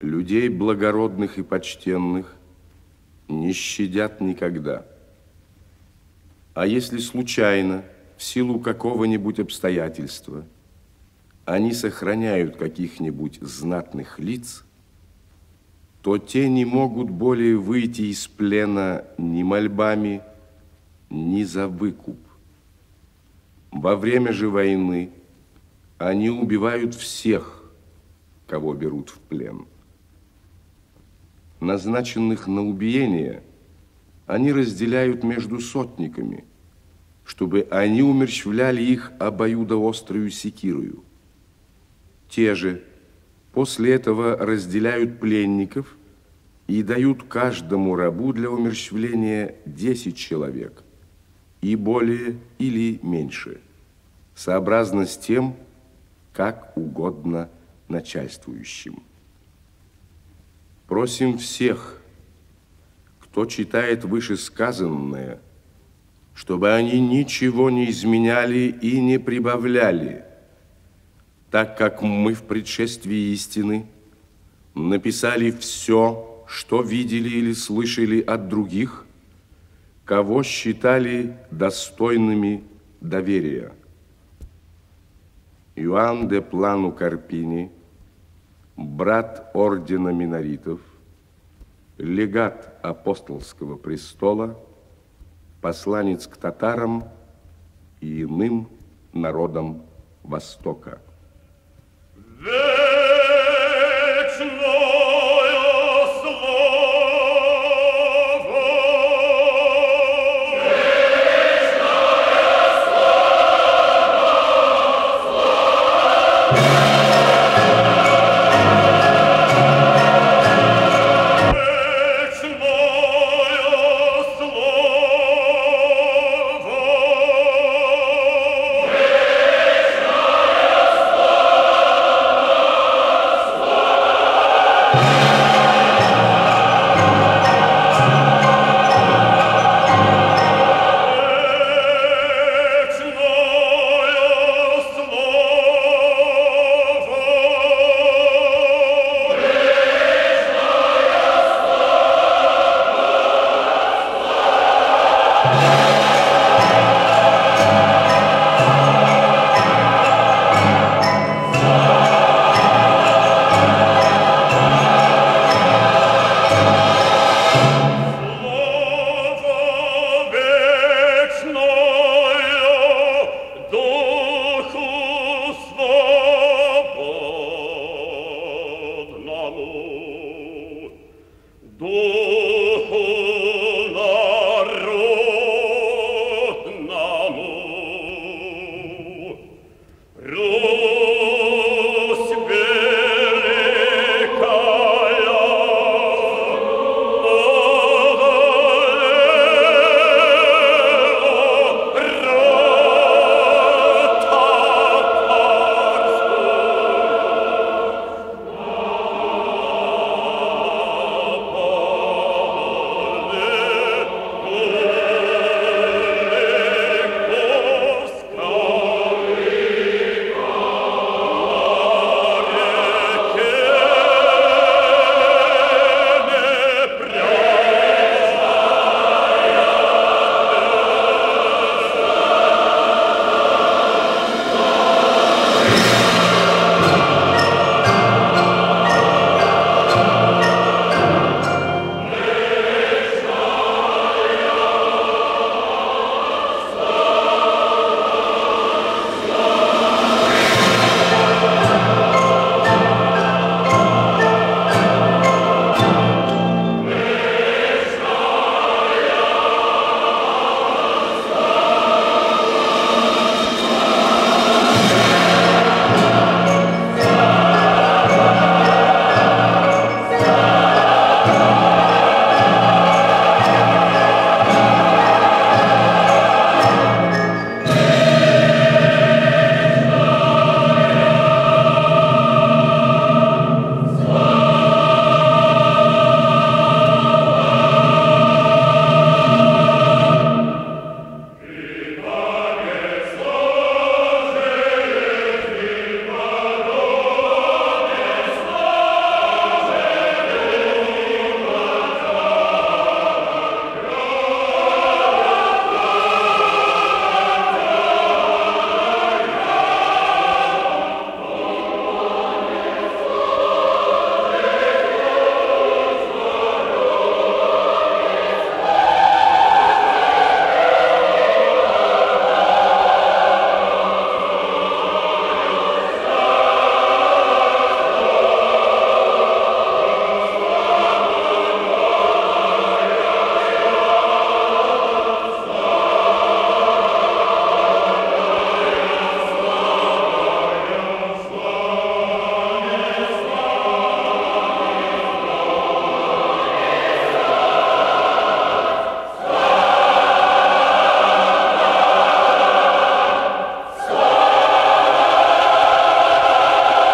Людей благородных и почтенных не щадят никогда. А если случайно, в силу какого-нибудь обстоятельства, они сохраняют каких-нибудь знатных лиц, то те не могут более выйти из плена ни мольбами, ни за выкуп. Во время же войны они убивают всех, кого берут в плен. Назначенных на убиение они разделяют между сотниками, чтобы они умерщвляли их обоюдоострую секирою. Те же после этого разделяют пленников и дают каждому рабу для умерщвления 10 человек, и более или меньше, сообразно с тем, как угодно начальствующим. Просим всех, кто читает вышесказанное, чтобы они ничего не изменяли и не прибавляли, так как мы в предшествии истины написали все, что видели или слышали от других, кого считали достойными доверия. Иоанн де Плану Карпини, брат ордена миноритов, легат апостолского престола, посланец к татарам и иным народам Востока.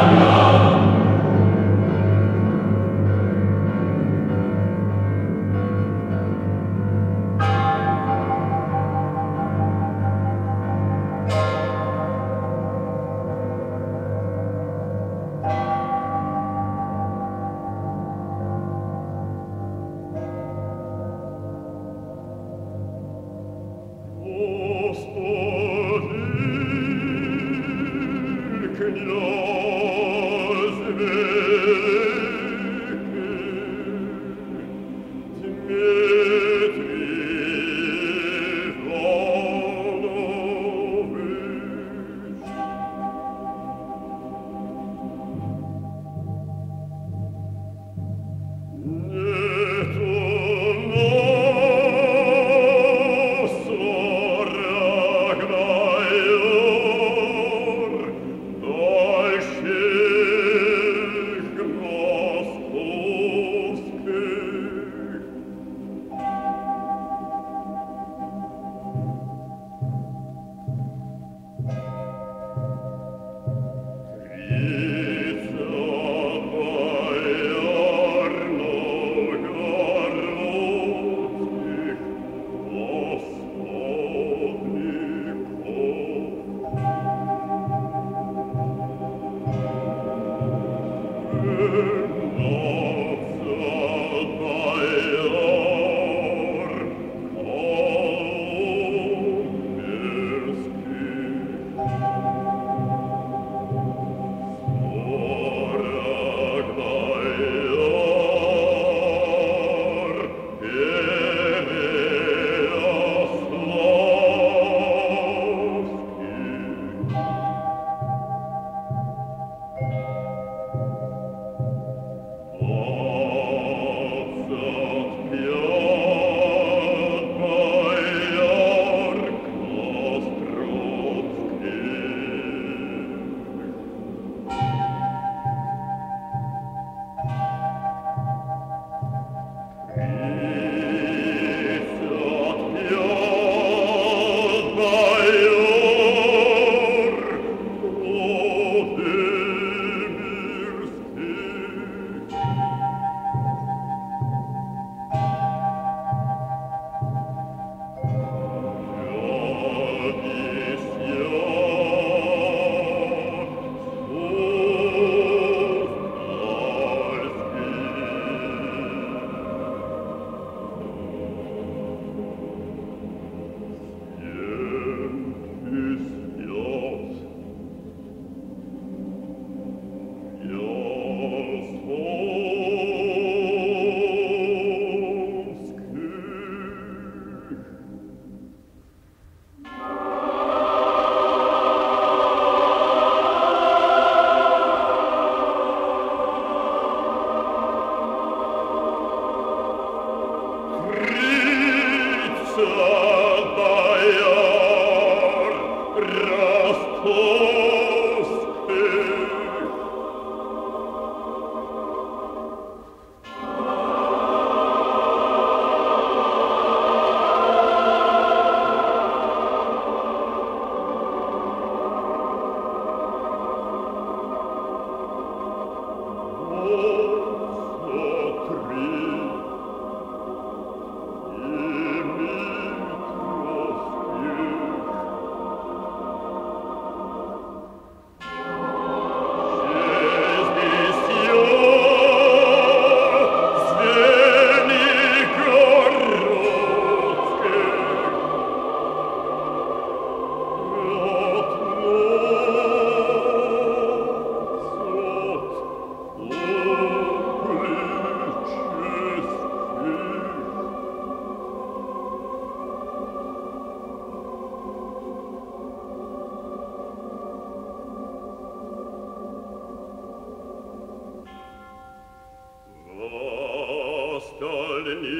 Lord. golden